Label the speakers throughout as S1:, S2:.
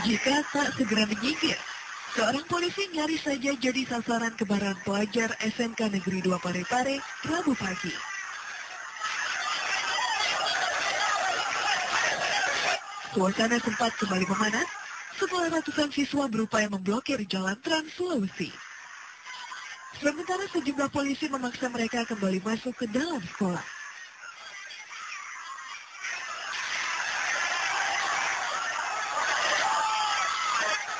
S1: Jika tak segera menyingkir, seorang polisi nyaris saja jadi sasaran kebakaran pelajar SMK Negeri 2 Parepare Rabu pagi. Suasana sempat kembali memanas setelah ratusan siswa berupaya memblokir jalan Trans Sulawesi. Sementara sejumlah polisi memaksa mereka kembali masuk ke dalam sekolah.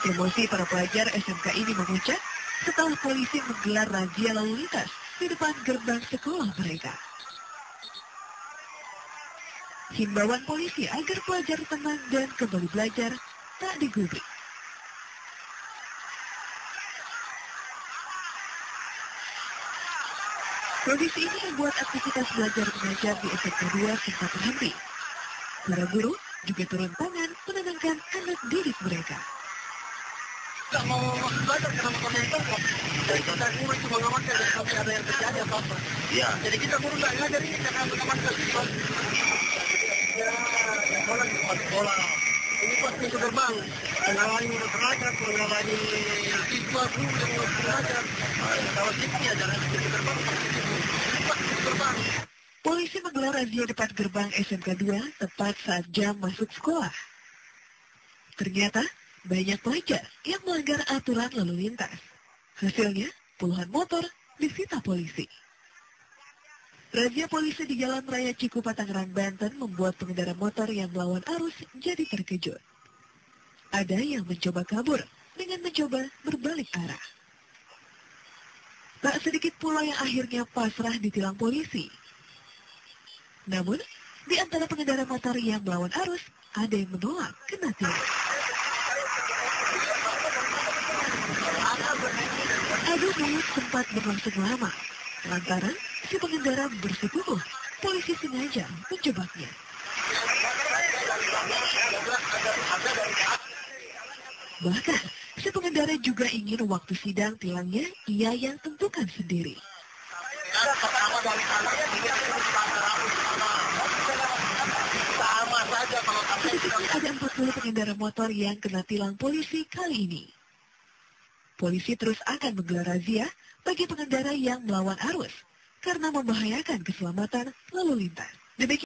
S1: Emosi para pelajar SMK ini memuncak setelah polisi menggelar razia lalu lintas di depan gerbang sekolah mereka. Himbauan polisi agar pelajar tenang dan kembali belajar tak digubris. Kondisi ini membuat aktivitas belajar mengajar di SMK 2 sempat terhenti. Para guru juga turun tangan menenangkan anak didik mereka
S2: nggak mau belajar karena kita guru cuma ada yang terjadi apa-apa.
S3: Iya.
S2: Jadi kita guru nggak ngajar ini karena siswa. Ya, sekolah di sekolah. Ini pas pintu gerbang. Menghalangi masyarakat, menghalangi siswa guru yang mau belajar.
S1: Polisi menggelar razia depan gerbang SMK 2 tepat saat jam masuk sekolah. Ternyata banyak pelajar yang melanggar aturan lalu lintas. Hasilnya, puluhan motor disita polisi. Razia polisi di Jalan Raya Cikupa Tangerang, Banten membuat pengendara motor yang melawan arus jadi terkejut. Ada yang mencoba kabur dengan mencoba berbalik arah. Tak sedikit pula yang akhirnya pasrah ditilang polisi. Namun, di antara pengendara motor yang melawan arus, ada yang menolak kena tilang. Adu mulut sempat berlangsung lama, lantaran si pengendara bersikukuh polisi sengaja menjebaknya. Bahkan, si pengendara juga ingin waktu sidang tilangnya ia yang tentukan sendiri. Sedikitnya ada 40 pengendara motor yang kena tilang polisi kali ini. Polisi terus akan menggelar razia bagi pengendara yang melawan arus karena membahayakan keselamatan lalu lintas. Demikian